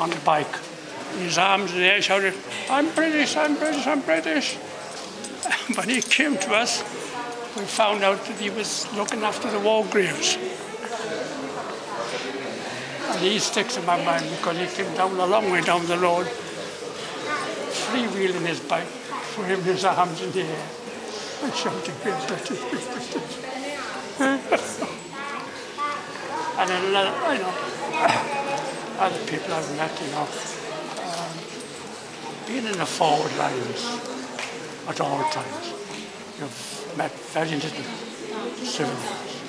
on the bike. His arms in the air shouted, I'm British, I'm British, I'm British. when he came to us, we found out that he was looking after the war graves. And he sticks in my mind because he came down a long way down the road, freewheeling his bike, waving his arms in the air, and shouting, we're British, we're British. and another, you know, other people I've met, you know, um, being in the forward lines at all times. You've met very little civilians.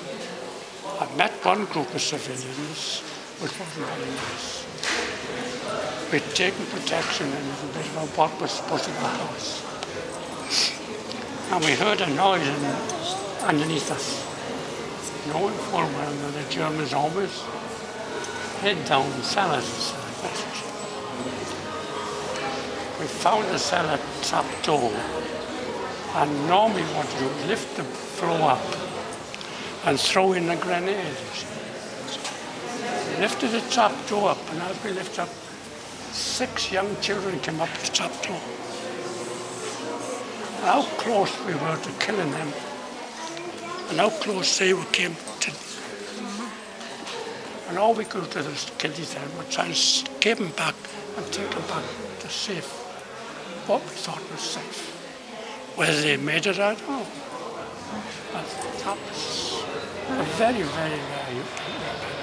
I've met one group of civilians which wasn't very nice. We'd taken protection a little bit about what was supposed to go us. And we heard a noise in, underneath us, knowing full well that the Germans always head down passage. We found the cellar trap door and normally what you do lift the floor up and throw in a grenade. Lifted the trap door up and as we lift up, six young children came up the trap door. How close we were to killing them and how close they were came and all we could do was kill these try and give them back and take them back to safe, what we thought was safe. Whether they made it, I don't know. But that was a very, very, very